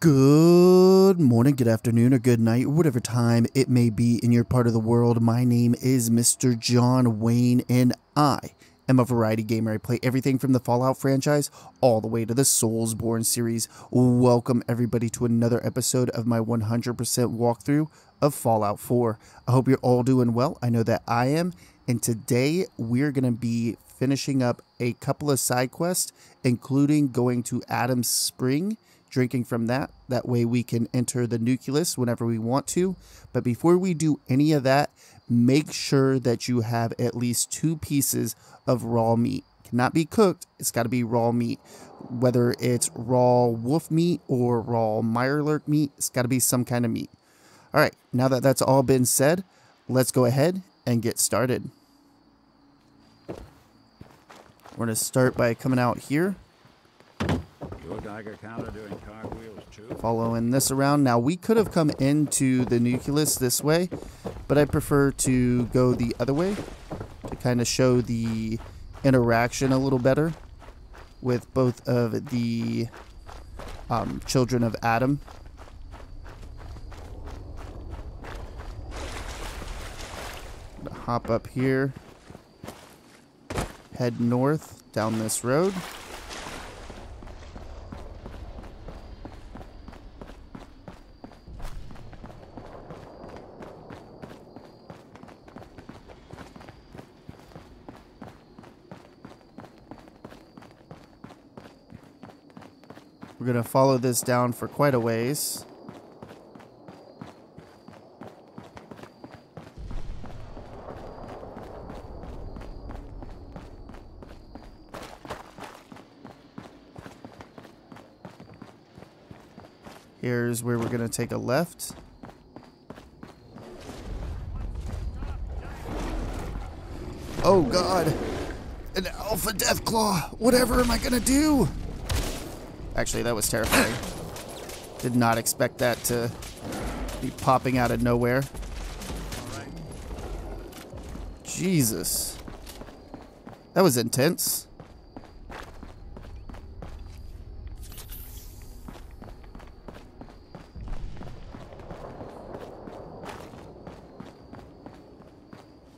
Good morning, good afternoon, or good night, whatever time it may be in your part of the world. My name is Mr. John Wayne, and I am a variety gamer. I play everything from the Fallout franchise all the way to the Soulsborne series. Welcome, everybody, to another episode of my 100% walkthrough of Fallout 4. I hope you're all doing well. I know that I am, and today we're going to be finishing up a couple of side quests, including going to Atom's Spring drinking from that. That way we can enter the nucleus whenever we want to. But before we do any of that, make sure that you have at least two pieces of raw meat. It cannot be cooked, it's got to be raw meat. Whether it's raw wolf meat or raw mirelurk meat, it's got to be some kind of meat. All right, now that that's all been said, let's go ahead and get started. We're going to start by coming out here your Geiger counter doing cartwheels too? Following this around. Now, we could have come into the nucleus this way, but I prefer to go the other way to kind of show the interaction a little better with both of the um, children of Atom. Hop up here, head north down this road. We're going to follow this down for quite a ways. Here's where we're going to take a left. Oh god! An alpha deathclaw! Whatever am I gonna do? Actually, that was terrifying. Did not expect that to be popping out of nowhere. Jesus. That was intense.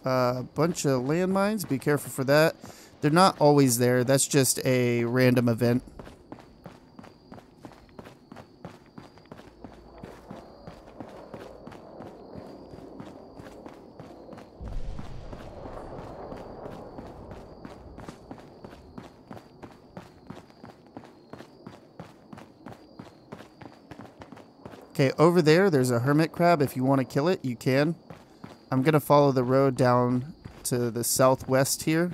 A uh, bunch of landmines. Be careful for that. They're not always there. That's just a random event. Okay, over there, there's a hermit crab. If you want to kill it, you can. I'm going to follow the road down to the southwest here.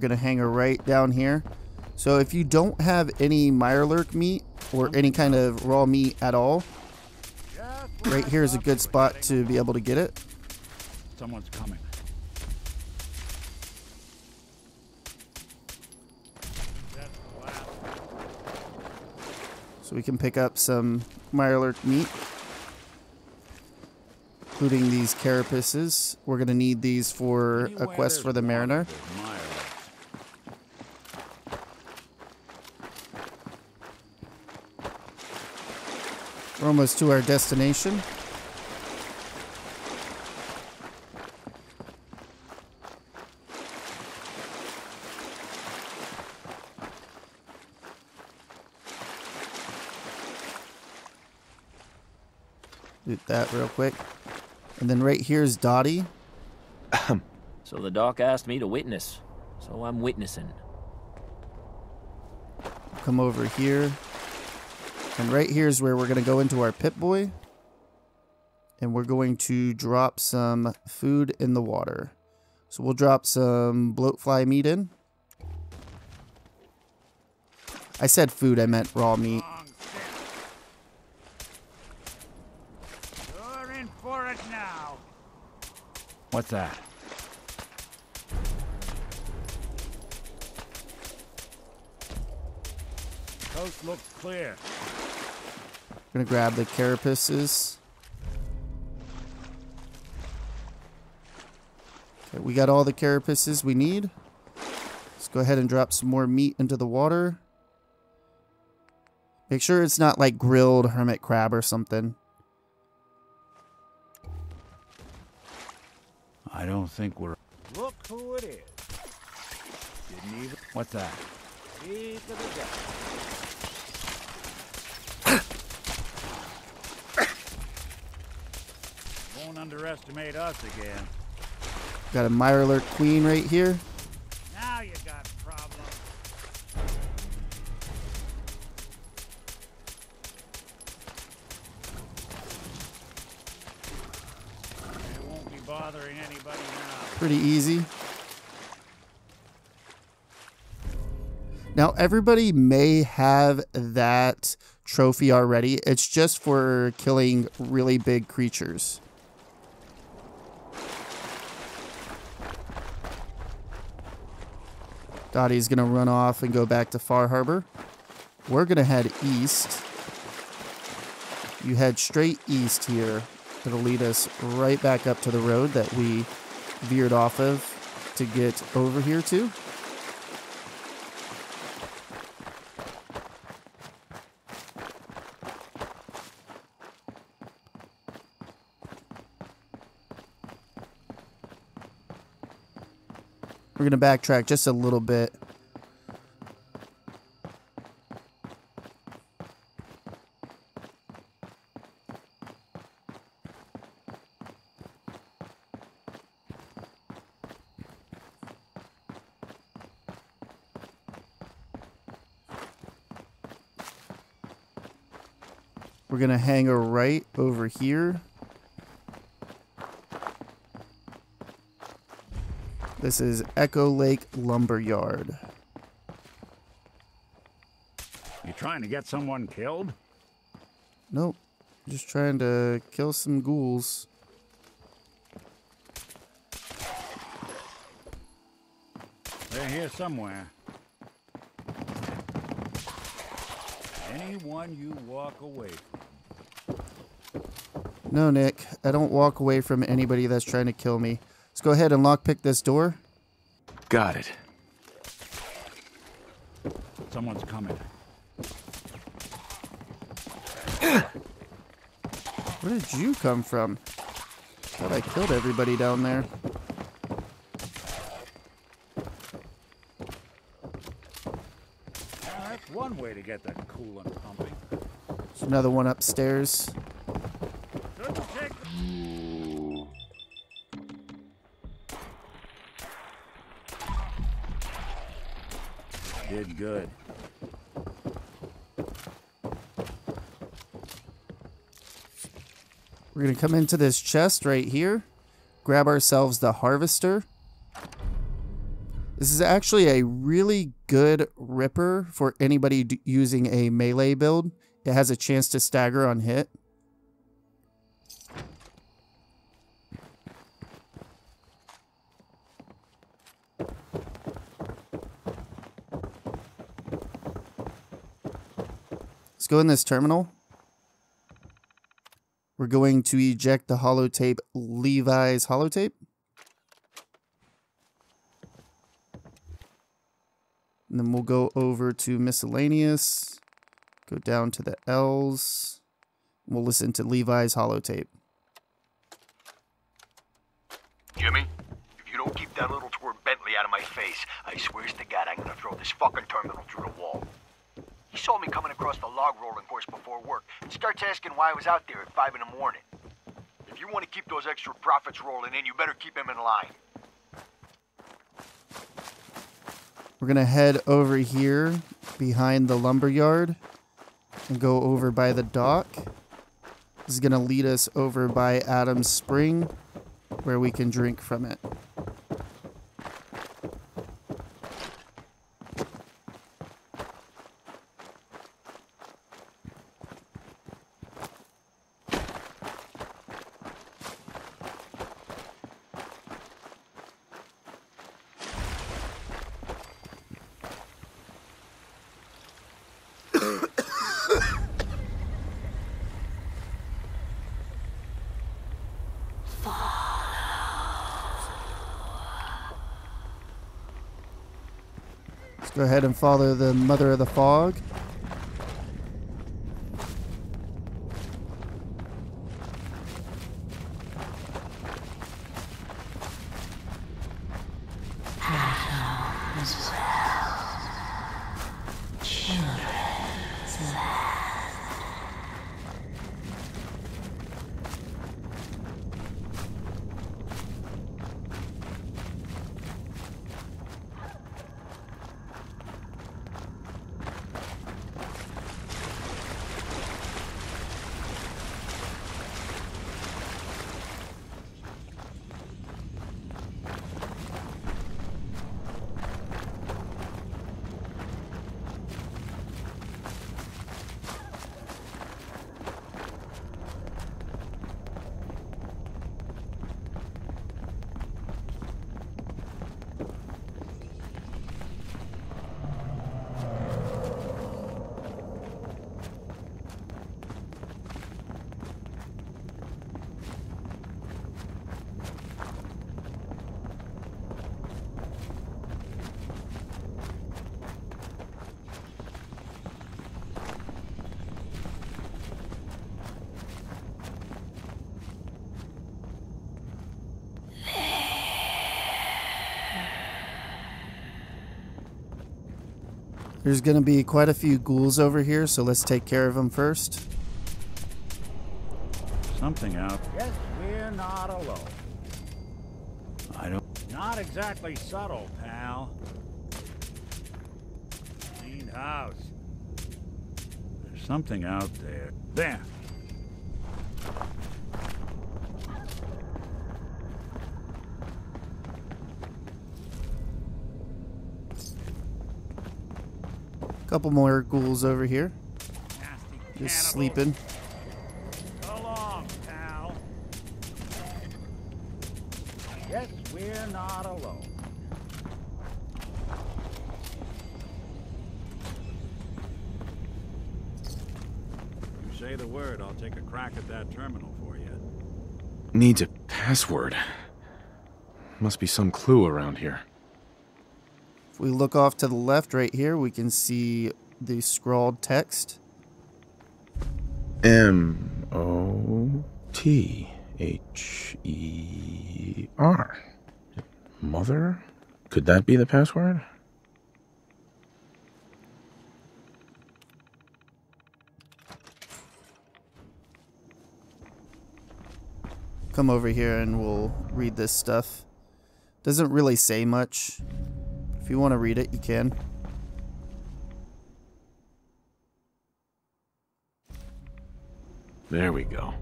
Going to hang her right down here. So if you don't have any Mirelurk meat or any kind of raw meat at all, right here is a good spot to be able to get it. Someone's coming. So we can pick up some Mirelurk meat, including these carapaces. We're going to need these for a quest for the Mariner. We're almost to our destination. Do that real quick. And then right here is Dottie. so the doc asked me to witness, so I'm witnessing. Come over here. And right here is where we're going to go into our Pip Boy. And we're going to drop some food in the water. So we'll drop some bloatfly meat in. I said food, I meant raw meat. What's that? Coast looks clear. Gonna grab the carapaces. Okay, we got all the carapaces we need. Let's go ahead and drop some more meat into the water. Make sure it's not like grilled hermit crab or something. I don't think we're. Look who it is. Didn't even. What's that? Speak of the devil. Won't underestimate us again. Got a Mirelurk Queen right here. Now you got problems. It won't be bothering anybody now. Pretty easy. Now, everybody may have that trophy already. It's just for killing really big creatures. Dottie's going to run off and go back to Far Harbor. We're going to head east. You head straight east here. It'll lead us right back up to the road that we veered off of to get over here to. We're going to backtrack just a little bit. We're going to hang a right over here. This is Echo Lake Lumberyard. You trying to get someone killed? Nope. Just trying to kill some ghouls. They're here somewhere. Anyone you walk away from. No, Nick. I don't walk away from anybody that's trying to kill me. Let's go ahead and lockpick this door. Got it. Someone's coming. Where did you come from? Thought I killed everybody down there. Now, that's one way to get the coolant pumping. There's another one upstairs. Good. We're going to come into this chest right here, grab ourselves the harvester. This is actually a really good ripper for anybody using a melee build. It has a chance to stagger on hit. Go in this terminal. We're going to eject the holotape Levi's holotape. And then we'll go over to miscellaneous, go down to the L's. We'll listen to Levi's holotape. Jimmy, if you don't keep that little twerp Bentley out of my face, I swears to God I'm gonna throw this fucking terminal through the wall. He saw me coming across the log rolling course before work and starts asking why I was out there at 5 in the morning. If you want to keep those extra profits rolling in, you better keep him in line. We're going to head over here behind the lumber yard and go over by the dock. This is going to lead us over by Atom's Spring where we can drink from it. Go ahead and follow the Mother of the Fog. There's going to be quite a few ghouls over here, so let's take care of them first. Something out. Yes, we're not alone. I don't. Not exactly subtle, pal. Clean house. There's something out there. There. Couple more ghouls over here, just sleeping. So long, pal. Yes, we're not alone. You say the word, I'll take a crack at that terminal for you. Needs a password. Must be some clue around here. If we look off to the left right here, we can see the scrawled text. M O T H E R. Mother? Could that be the password? Come over here and we'll read this stuff. Doesn't really say much. If you want to read it, you can. There we go.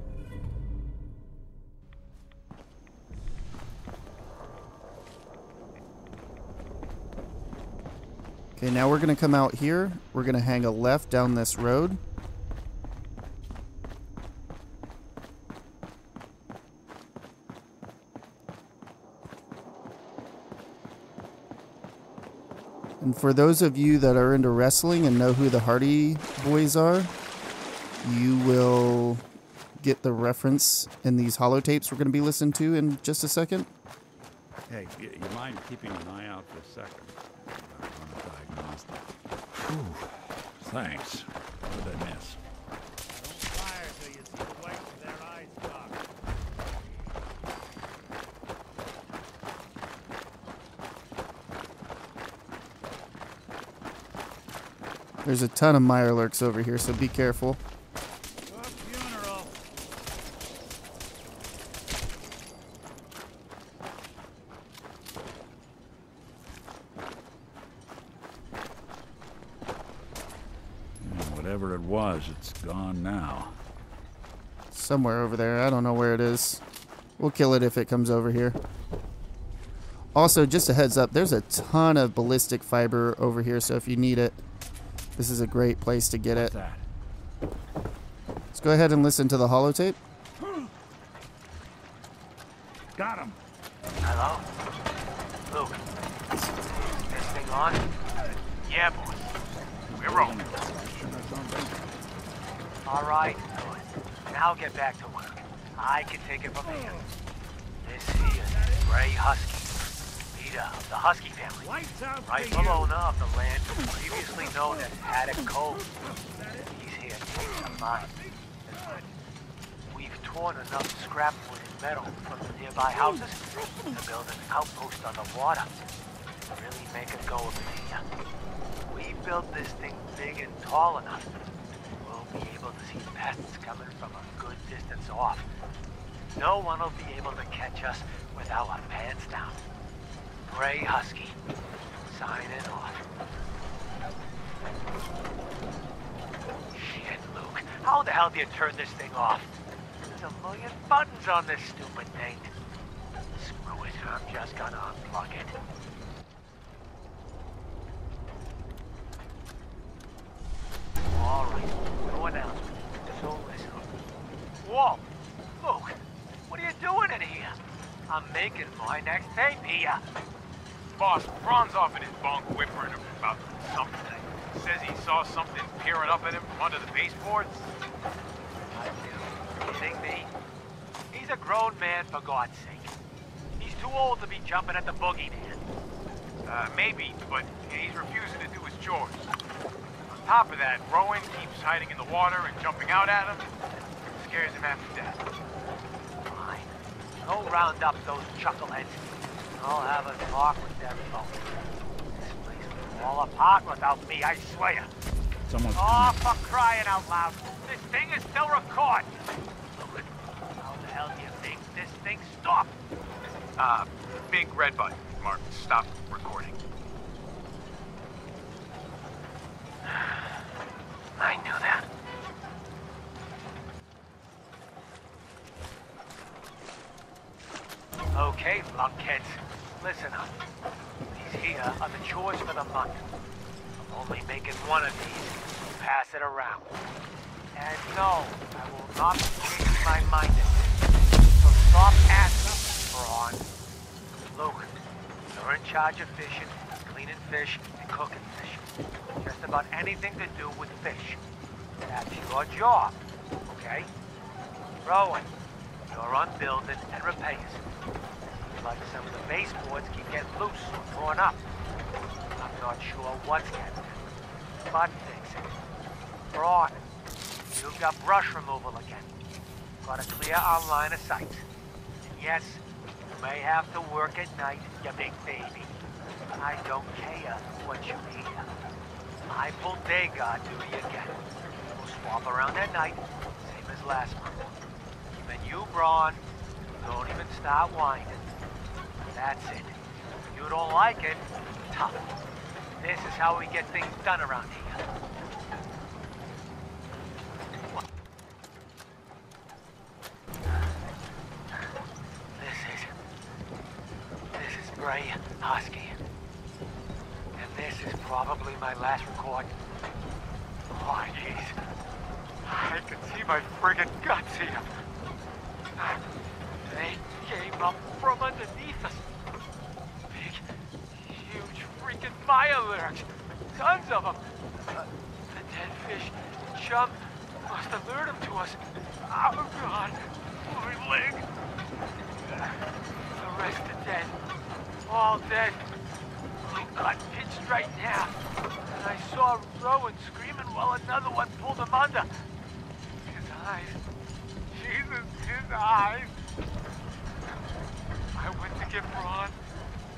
Okay, now we're going to come out here. We're going to hang a left down this road. And for those of you that are into wrestling and know who the Hardy Boys are, you will get the reference in these holotapes we're going to be listening to in just a second. Hey, you mind keeping an eye out for a second? Whew. Thanks. What did I miss? Don't fire till you see the whites of their eyes pop. There's a ton of Mirelurks over here, so be careful. Good funeral. Yeah, Whatever it was, it's gone now. Somewhere over there. I don't know where it is. We'll kill it if it comes over here. Also, just a heads up, there's a ton of ballistic fiber over here, so if you need it, this is a great place to get it. That? Let's go ahead and listen to the holotape. Got him. Hello? Luke. This thing on? Yeah, boy. We're rolling. Direction or something? All right, good. Now get back to work. I can take it from here. This here is Gray Husky, of the Husky family. Lights out for Rightful you. owner of the land previously known as Haddock Cove. He's here to take some mine. We've torn enough scrap wood and metal from the nearby houses to build an outpost on the water. Really make a go of it here. We built this thing big and tall enough. We'll be able to see pests coming from a good distance off. No one will be able to catch us with our pants down. Gray Husky, signing off. Shit, Luke. How the hell do you turn this thing off? There's a million buttons on this stupid thing. Screw it, I'm just gonna unplug it. Alright, no announcement. So listen. Whoa! Luke, what are you doing in here? I'm making my next tape here. Boss, Ron's off in his bunk whimpering about something. Says he saw something peering up at him from under the baseboards. Kidding me? He's a grown man, for God's sake. He's too old to be jumping at the boogeyman. Uh, maybe, but he's refusing to do his chores. On top of that, Rowan keeps hiding in the water and jumping out at him. Scares him to death. Fine. Go round up those chuckleheads. I'll have a talk with them both. This place will fall apart without me, I swear. Someone's Oh, for crying out loud. This thing is still recording. Look, how the hell do you think this thing stopped? Uh, big red button. Mark, stop recording. I knew that. Okay, lunkheads. Listen up. These here are the chores for the month. I'm only making one of these. Pass it around. And no, I will not be changing my mind in this. So stop asking, Braun. Luke, you're in charge of fishing, cleaning fish, and cooking fish. Just about anything to do with fish. That's your job, okay? Rowan, you're on building and repairs. Like some of the baseboards keep getting loose or torn up. I'm not sure what's getting it, but fix it. Braun, you've got brush removal again. Got to clear our line of sight. And yes, you may have to work at night, you big baby. I don't care what you hear. I pull day guard duty again. We'll swap around at night, same as last month. Then you, Braun, don't even start whining. That's it. You don't like it, tough. This is how we get things done around here. This is... This is Gray Husky. And this is probably my last record. Oh, jeez. I can see my friggin' guts here. They came up from underneath us. Big, huge freaking fire lurks. Tons of them. Uh, the dead fish chum must have lured them to us. Oh, God. My leg. The rest are dead. All dead. We got pitched right now. And I saw Rowan screaming while another one pulled him under. His eyes. Jesus, his eyes. I went to get Braun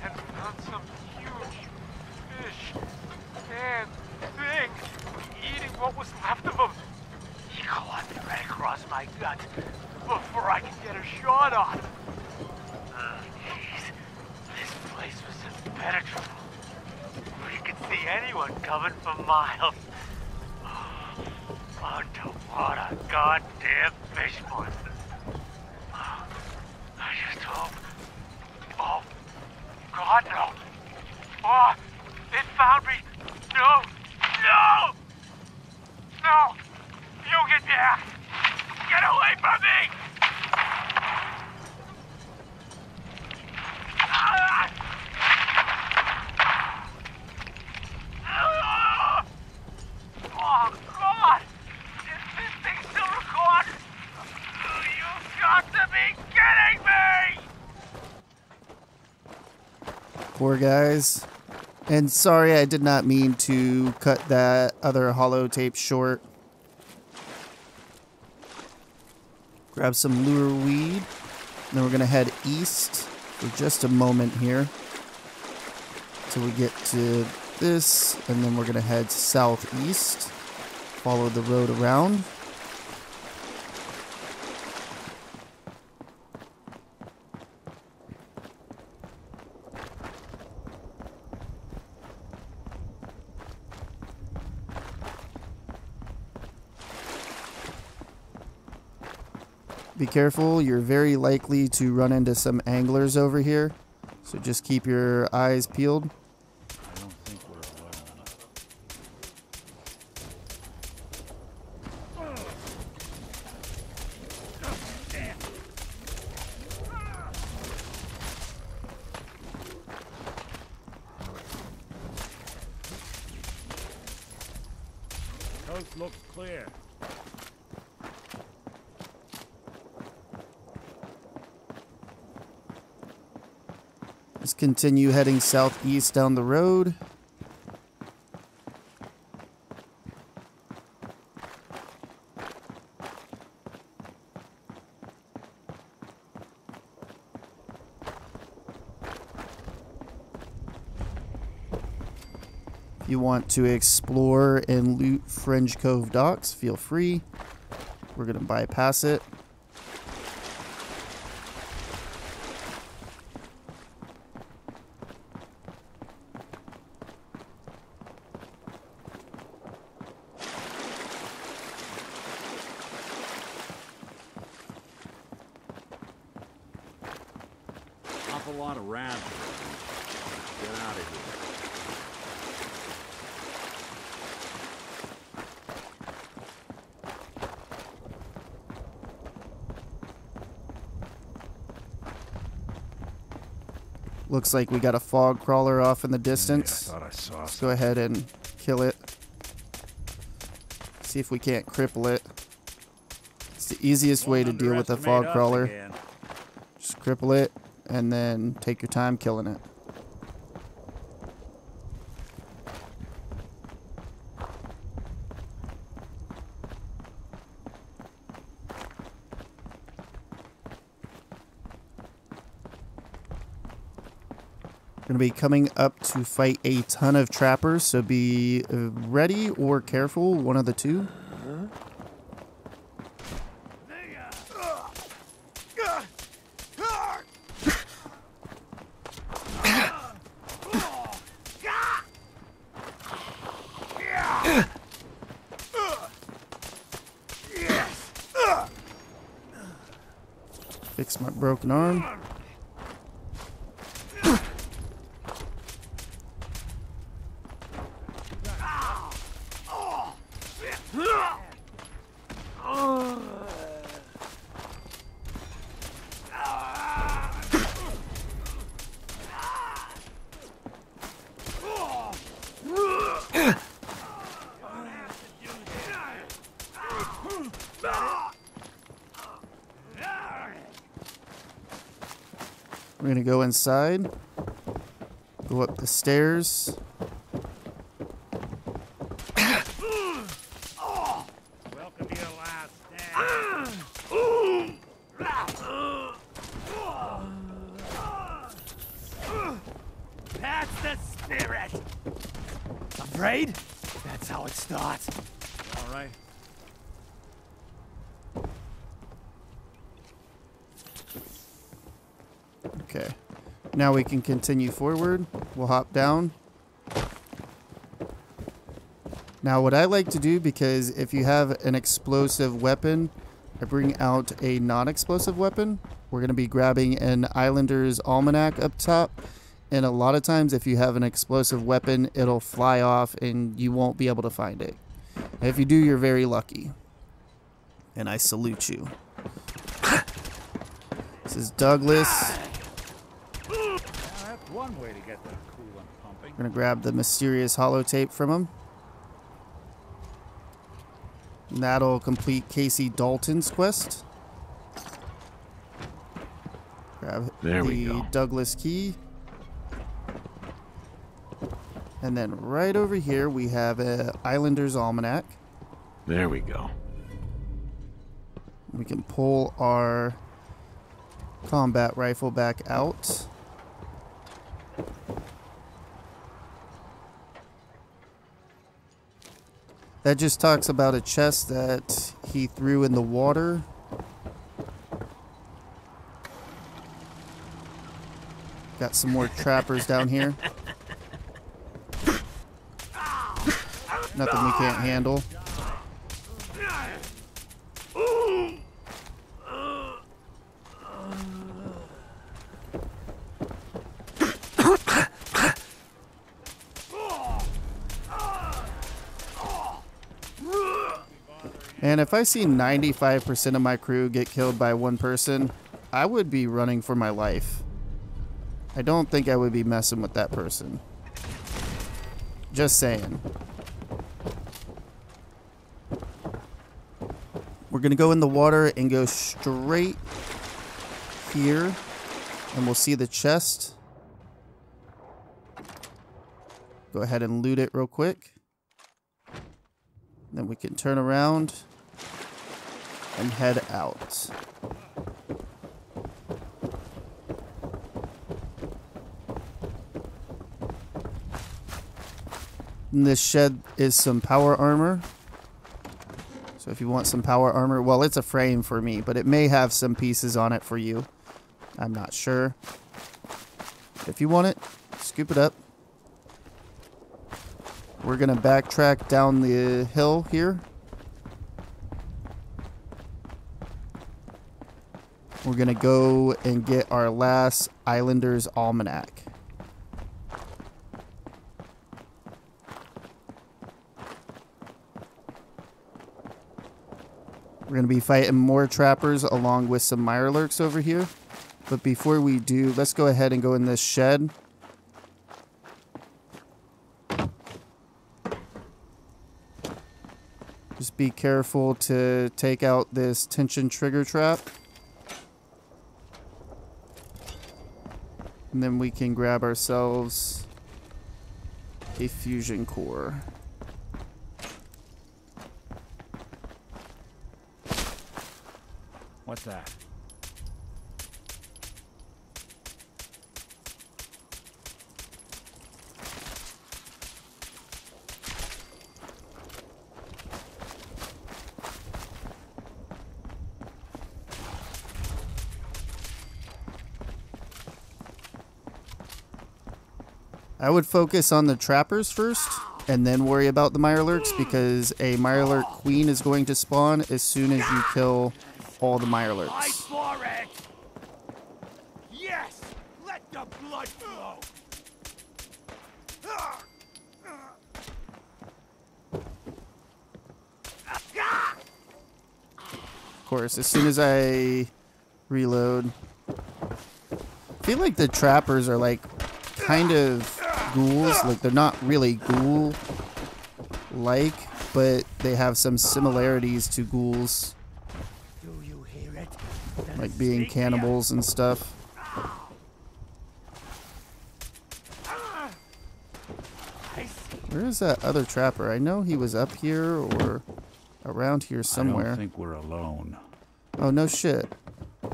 and found some huge fish. Man, thing, eating what was left of him. He clawed me right across my gut before I could get a shot off. Ah, Jeez, this place was impenetrable. We could see anyone coming for miles. Underwater, goddamn fish monsters. I just hope. Oh, God, no. Oh, it found me. No, no, no. You get back. Get away from me. Guys. And sorry, I did not mean to cut that other holotape short. Grab some lure weed. Then we're going to head east for just a moment here. Till we get to this. And then we're going to head southeast. Follow the road around. Careful, you're very likely to run into some anglers over here. So just keep your eyes peeled. Continue heading southeast down the road. If you want to explore and loot Fringe Cove docks, feel free. We're going to bypass it. Awful lot of rats. Get out of here. Looks like we got a fog crawler off in the I distance. thought I saw Let's go ahead and kill it. See if we can't cripple it. It's the easiest way to deal with a fog crawler. again. Just cripple it and then take your time killing it. To be coming up to fight a ton of trappers, so be uh, ready or careful, one of the two. Go inside. Go up the stairs. Welcome to your last stand. That's the spirit! Afraid? That's how it starts. All right. Okay. Now we can continue forward. We'll hop down. Now what I like to do, because if you have an explosive weapon, I bring out a non-explosive weapon. We're going to be grabbing an Islander's Almanac up top. And a lot of times if you have an explosive weapon, it'll fly off and you won't be able to find it. If you do, you're very lucky. And I salute you. This is Douglas. Now, that's one way to get the coolant pumping. We're gonna grab the mysterious holotape from him. And that'll complete Cassie Dalton's quest. Grab There the we go. Douglas key. And then right over here we have a Islander's Almanac. There we go. We can pull our combat rifle back out. That just talks about a chest that he threw in the water. Got some more trappers down here. Nothing we can't handle. If I see 95% of my crew get killed by one person, I would be running for my life. I don't think I would be messing with that person. Just saying. We're going to go in the water and go straight here. And we'll see the chest. Go ahead and loot it real quick. Then we can turn around and head out. In this shed is some power armor. So if you want some power armor, well, it's a frame for me, but it may have some pieces on it for you. I'm not sure. If you want it, scoop it up. We're going to backtrack down the hill here. We're going to go and get our last Islander's Almanac. We're going to be fighting more trappers along with some Mirelurks over here. But before we do, let's go ahead and go in this shed. Just be careful to take out this tension trigger trap. And then we can grab ourselves a fusion core. What's that? I would focus on the trappers first and then worry about the Mirelurks because a Mirelurk queen is going to spawn as soon as you kill all the Mirelurks. Yes! Let the blood flow! Of course, as soon as I reload. I feel like the trappers are like kind of ghouls. Like they're not really ghoul like, but they have some similarities to ghouls. Do you hear it? like being cannibals and stuff. Where is that other trapper? I know he was up here or around here somewhere. I somewhere. don't think we're alone. Oh, no shit.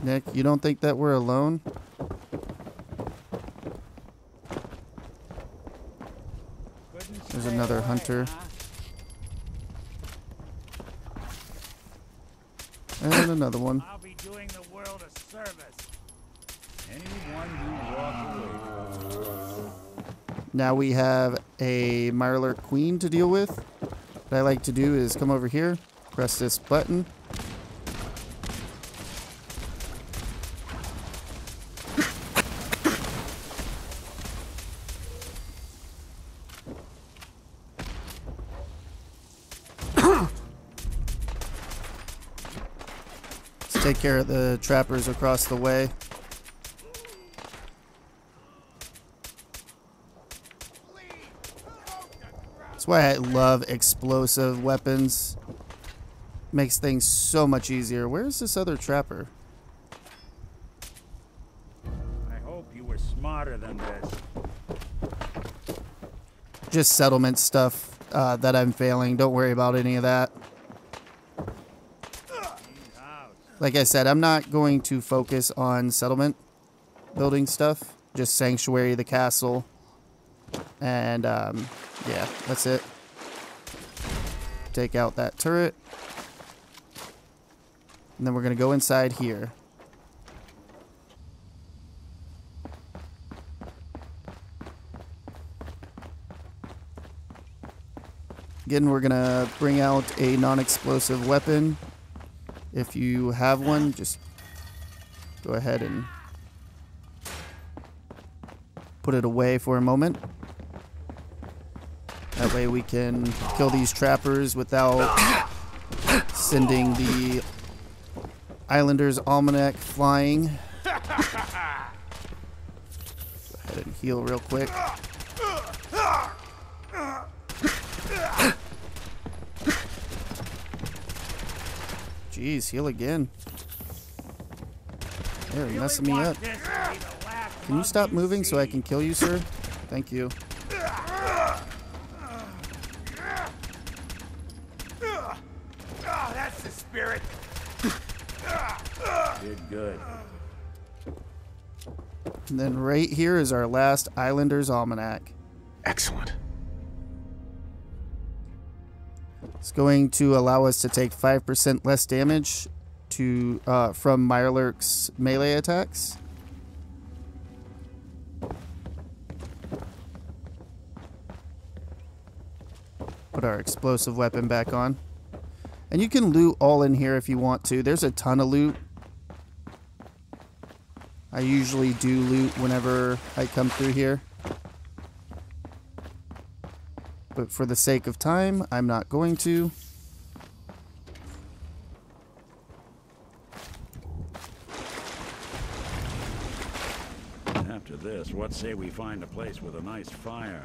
Nick, you don't think that we're alone? There's another hunter. And another one. I'll be doing the world a service. Anyone walk away from. Now we have a Mirelurk Queen to deal with. What I like to do is come over here, press this button. Care of the trappers across the way. That's why I love explosive weapons. Makes things so much easier. Where's this other trapper? I hope you were smarter than this. just settlement stuff uh, that I'm failing. Don't worry about any of that. Like I said, I'm not going to focus on settlement building stuff. Just sanctuary, the castle, and um, yeah, that's it. Take out that turret. And then we're going to go inside here. Again, we're going to bring out a non-explosive weapon. If you have one, just go ahead and put it away for a moment. That way we can kill these trappers without sending the Islanders Almanac flying. Go ahead and heal real quick. Jeez, heal again. They're messing me up. Can you stop moving so I can kill you, sir? Thank you. Oh, that's the spirit. Did good. And then right here is our last Islanders Almanac. Excellent. It's going to allow us to take 5% less damage to uh, from Mirelurk's melee attacks. Put our explosive weapon back on. And you can loot all in here if you want to. There's a ton of loot. I usually do loot whenever I come through here. But for the sake of time, I'm not going to. After this, what say we find a place with a nice fire?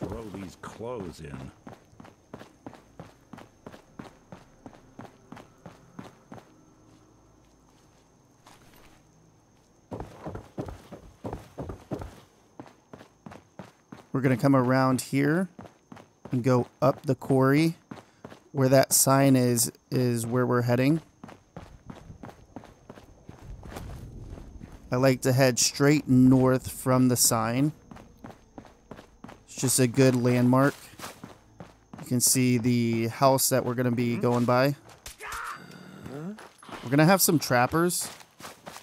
Throw these clothes in. We're going to come around here and go up the quarry. Where that sign is, is where we're heading. I like to head straight north from the sign. It's just a good landmark. You can see the house that we're going to be going by. We're going to have some trappers.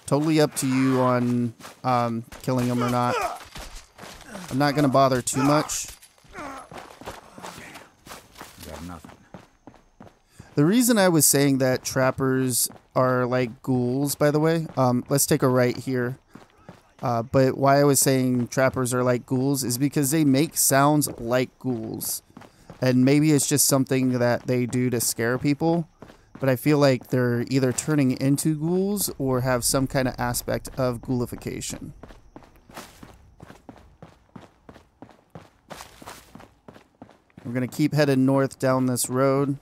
Totally up to you on um, killing them or not. I'm not going to bother too much. Got nothing. The reason I was saying that trappers are like ghouls, by the way, um, let's take a right here. Uh, but why I was saying trappers are like ghouls is because they make sounds like ghouls. And maybe it's just something that they do to scare people. But I feel like they're either turning into ghouls or have some kind of aspect of ghoulification. We're going to keep heading north down this road.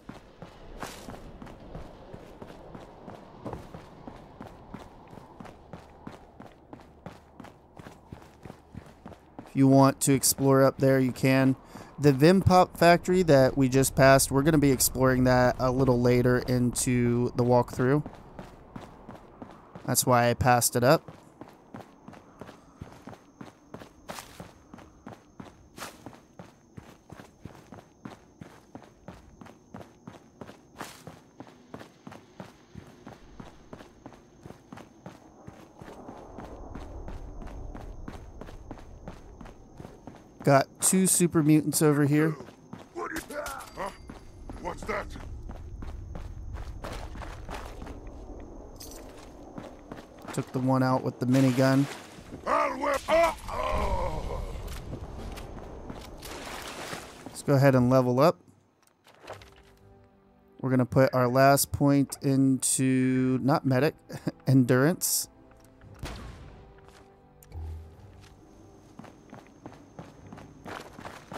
If you want to explore up there, you can. The Vimpop factory that we just passed, we're going to be exploring that a little later into the walkthrough. That's why I passed it up. Got two super mutants over here. What is that? Huh? What's that? Took the one out with the minigun. Let's go ahead and level up. We're going to put our last point into, not medic, endurance.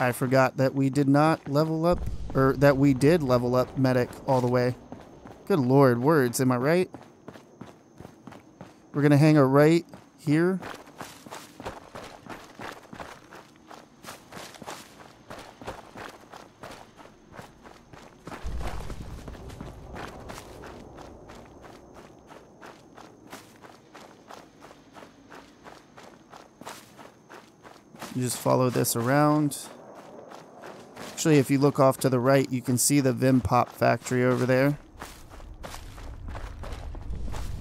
I forgot that we did not level up, or that we did level up medic all the way. Good lord, words, am I right? We're gonna hang a right here. You just follow this around. Actually, if you look off to the right, you can see the Vimpop factory over there.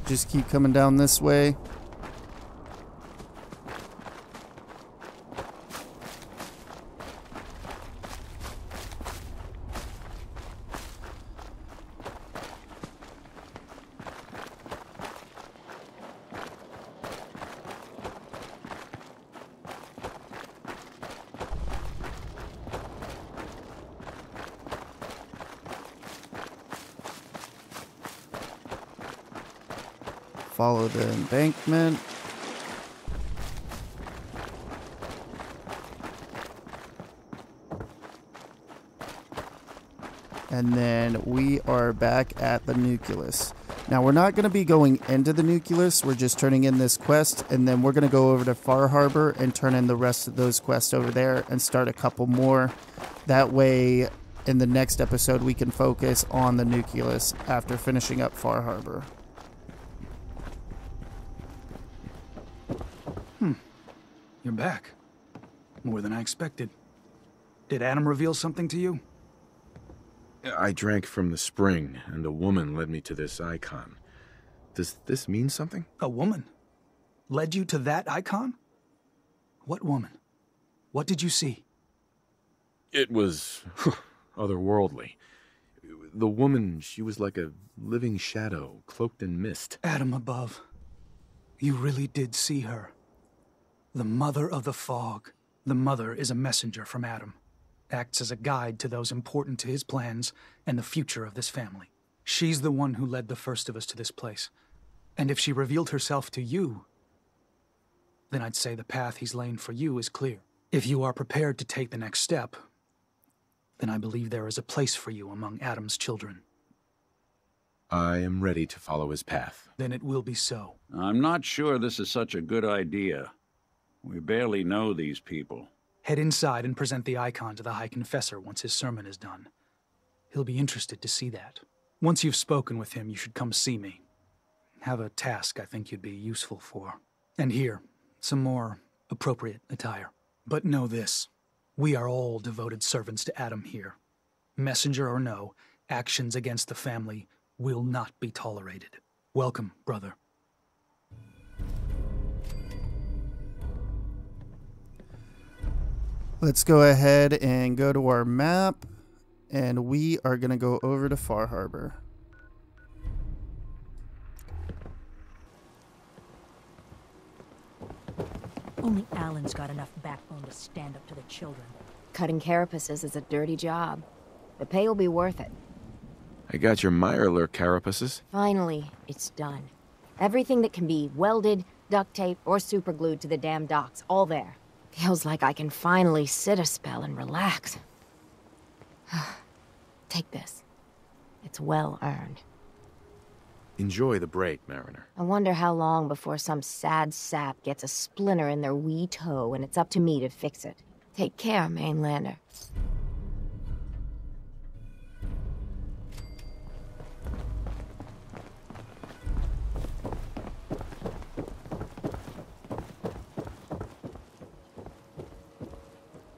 Just keep coming down this way. Follow the embankment. And then we are back at the nucleus. Now, we're not going to be going into the nucleus. We're just turning in this quest, and then we're going to go over to Far Harbor and turn in the rest of those quests over there and start a couple more. That way, in the next episode, we can focus on the nucleus after finishing up Far Harbor. Back. More than I expected. Did Atom reveal something to you? I drank from the spring, and a woman led me to this icon. Does this mean something? A woman? Led you to that icon? What woman? What did you see? It was otherworldly. The woman, she was like a living shadow, cloaked in mist. Atom above. You really did see her. The Mother of the Fog. The Mother is a messenger from Atom. Acts as a guide to those important to his plans and the future of this family. She's the one who led the first of us to this place. And if she revealed herself to you, then I'd say the path he's laid for you is clear. If you are prepared to take the next step, then I believe there is a place for you among Atom's children. I am ready to follow his path. Then it will be so. I'm not sure this is such a good idea. We barely know these people. Head inside and present the icon to the High Confessor once his sermon is done. He'll be interested to see that. Once you've spoken with him, you should come see me. Have a task I think you'd be useful for. And here, some more appropriate attire. But know this we are all devoted servants to Atom here. Messenger or no, actions against the family will not be tolerated. Welcome, brother. Let's go ahead and go to our map, and we are going to go over to Far Harbor. Only Allen's got enough backbone to stand up to the children. Cutting carapaces is a dirty job. The pay will be worth it. I got your Mirelurk carapaces. Finally, it's done. Everything that can be welded, duct tape, or superglued to the damn docks, all there. Feels like I can finally sit a spell and relax. Take this. It's well earned. Enjoy the break, Mariner. I wonder how long before some sad sap gets a splinter in their wee toe and it's up to me to fix it. Take care, Mainlander.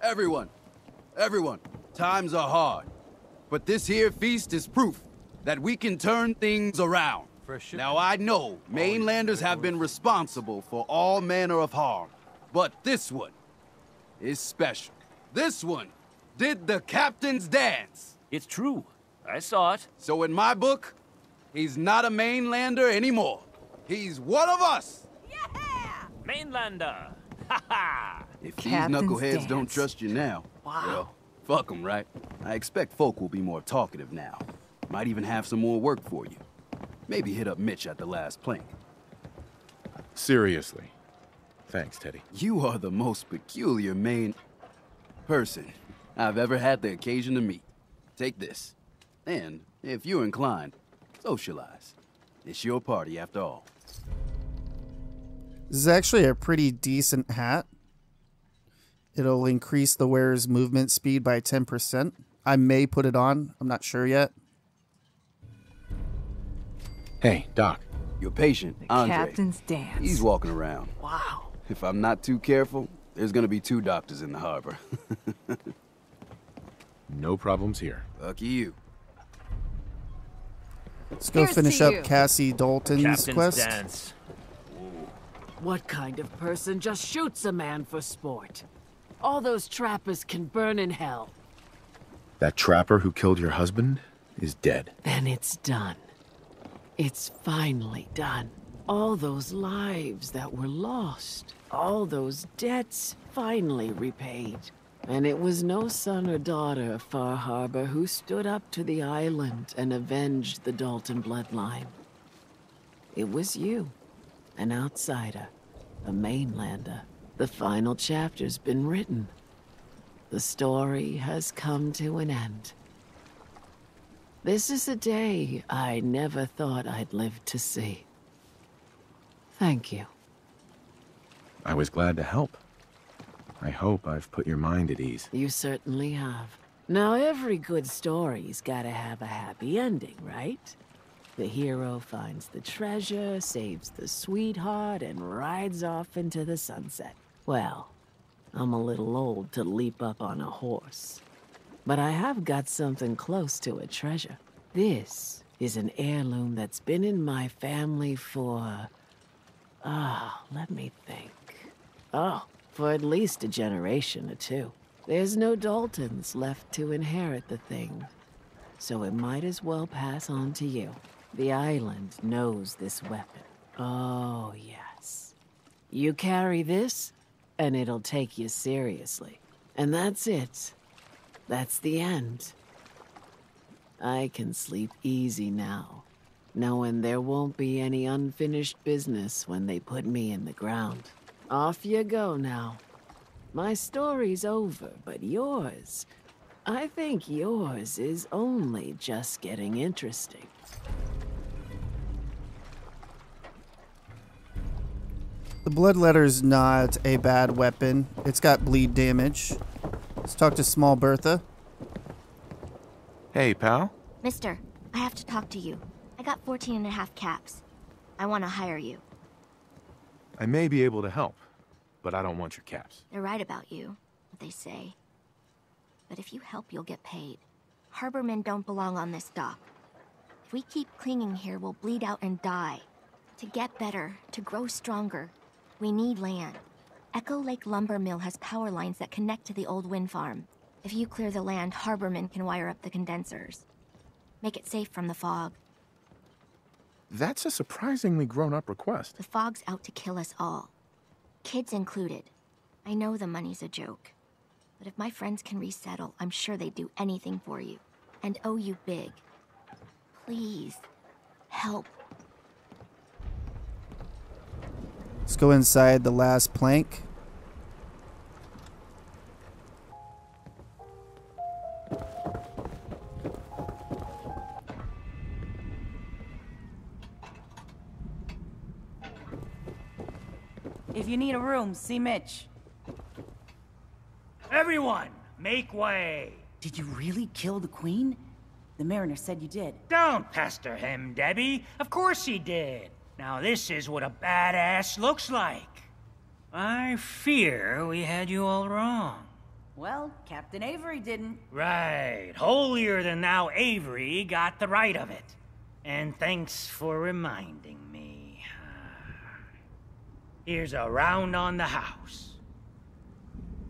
Everyone, everyone, times are hard. But this here feast is proof that we can turn things around. Now I know mainlanders have been responsible for all manner of harm, but this one is special. This one did the captain's dance. It's true. I saw it. So in my book, he's not a mainlander anymore. He's one of us. Yeah! Mainlander. Ha ha! If these Captain's knuckleheads don't trust you now, well, fuck them, right? I expect folk will be more talkative now. Might even have some more work for you. Maybe hit up Mitch at the last plank. Seriously. Thanks, Teddy. You are the most peculiar main person I've ever had the occasion to meet. Take this. And, if you're inclined, socialize. It's your party after all. This is actually a pretty decent hat. It'll increase the wearer's movement speed by 10%. I may put it on. I'm not sure yet. Hey, Doc. Your patient, Andre. Captain's dance. He's walking around. Wow. If I'm not too careful, There's gonna be two doctors in the harbor. no problems here. Lucky you. Let's go Here's finish up you. Cassie Dalton's Captain's quest. dance. What kind of person just shoots a man for sport? All those trappers can burn in hell. That trapper who killed your husband is dead. Then it's done. It's finally done. All those lives that were lost, all those debts finally repaid. And it was no son or daughter of Far Harbor who stood up to the island and avenged the Dalton bloodline. It was you, an outsider, a mainlander. The final chapter's been written. The story has come to an end. This is a day I never thought I'd live to see. Thank you. I was glad to help. I hope I've put your mind at ease. You certainly have. Now, every good story's gotta have a happy ending, right? The hero finds the treasure, saves the sweetheart, and rides off into the sunset. Well, I'm a little old to leap up on a horse. But I have got something close to a treasure. This is an heirloom that's been in my family for. Ah, let me think. Oh, for at least a generation or two. There's no Daltons left to inherit the thing, so it might as well pass on to you. The island knows this weapon. Oh, yes. You carry this, and it'll take you seriously. And that's it. That's the end. I can sleep easy now, knowing there won't be any unfinished business when they put me in the ground. Off you go now. My story's over, but yours. I think yours is only just getting interesting. The bloodletter's not a bad weapon. It's got bleed damage. Let's talk to Small Bertha. Hey, pal. Mister, I have to talk to you. I got 14 and a half caps. I want to hire you. I may be able to help, but I don't want your caps. They're right about you, what they say. But if you help, you'll get paid. Harbormen don't belong on this dock. If we keep clinging here, we'll bleed out and die. To get better, to grow stronger, we need land. Echo Lake Lumber Mill has power lines that connect to the old wind farm. If you clear the land, Harbormen can wire up the condensers. Make it safe from the fog. That's a surprisingly grown up request. The fog's out to kill us all. Kids included. I know the money's a joke. But if my friends can resettle, I'm sure they'd do anything for you. And owe you big. Please, help. Let's go inside the last plank. If you need a room, see Mitch. Everyone, make way. Did you really kill the queen? The mariner said you did. Don't pester him, Debbie. Of course he did. Now this is what a badass looks like. I fear we had you all wrong. Well, Captain Avery didn't. Right. Holier than thou Avery got the right of it. And thanks for reminding me. Here's a round on the house.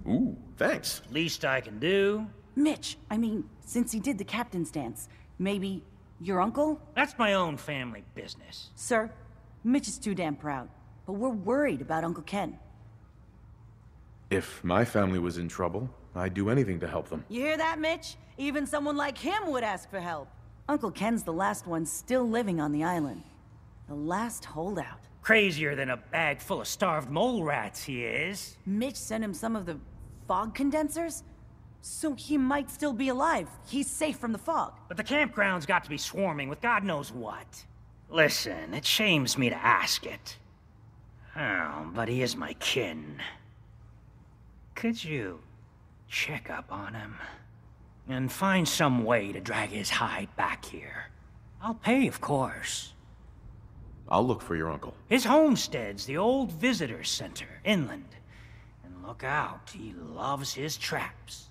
Ooh, thanks. Least I can do. Mitch, I mean, since he did the captain's dance, maybe your uncle? That's my own family business. Sir, Mitch is too damn proud, but we're worried about Uncle Ken. If my family was in trouble, I'd do anything to help them. You hear that, Mitch? Even someone like him would ask for help. Uncle Ken's the last one still living on the island. The last holdout. Crazier than a bag full of starved mole rats, he is. Mitch sent him some of the fog condensers? So he might still be alive. He's safe from the fog. But the campground's got to be swarming with God knows what. Listen, it shames me to ask it. Oh, but he is my kin. Could you check up on him? And find some way to drag his hide back here. I'll pay, of course. I'll look for your uncle. His homestead's the old visitor center, inland. And Look out, he loves his traps.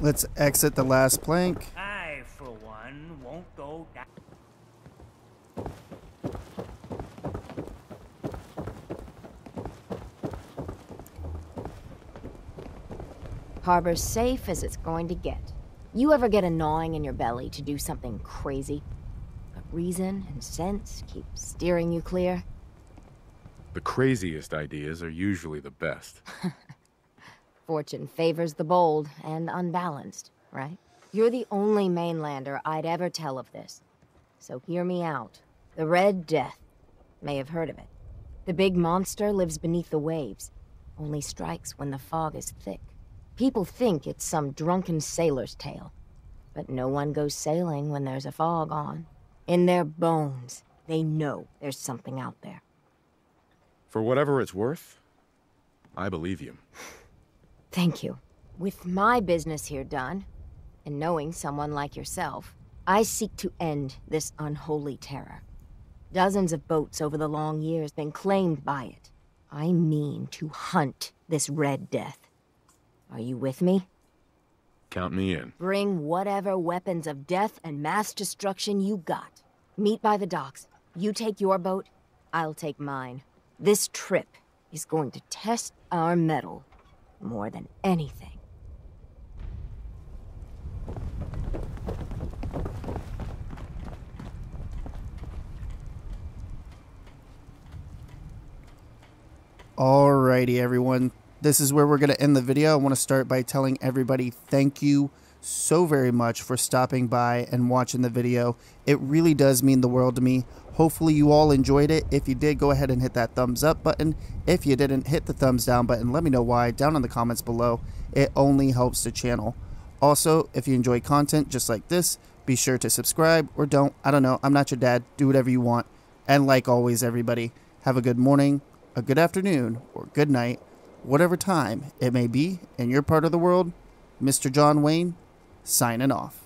Let's exit the last plank. I, for one, Harbor's safe as it's going to get. You ever get a gnawing in your belly to do something crazy? But reason and sense keep steering you clear? The craziest ideas are usually the best. Fortune favors the bold and unbalanced, right? You're the only mainlander I'd ever tell of this. So hear me out. The Red Death. May have heard of it. The big monster lives beneath the waves. Only strikes when the fog is thick. People think it's some drunken sailor's tale. But no one goes sailing when there's a fog on. In their bones, they know there's something out there. For whatever it's worth, I believe you. Thank you. With my business here done, and knowing someone like yourself, I seek to end this unholy terror. Dozens of boats over the long years been claimed by it. I mean to hunt this Red Death. Are you with me? Count me in. Bring whatever weapons of death and mass destruction you got. Meet by the docks. You take your boat, I'll take mine. This trip is going to test our mettle more than anything. Alrighty, everyone. This is where we're going to end the video. I want to start by telling everybody thank you so very much for stopping by and watching the video. It really does mean the world to me. Hopefully you all enjoyed it. If you did, go ahead and hit that thumbs up button. If you didn't, hit the thumbs down button. Let me know why down in the comments below. It only helps the channel. Also, if you enjoy content just like this, be sure to subscribe or don't. I don't know. I'm not your dad. Do whatever you want. And like always, everybody, have a good morning, a good afternoon, or good night, whatever time it may be in your part of the world. Mr. John Wayne, signing off.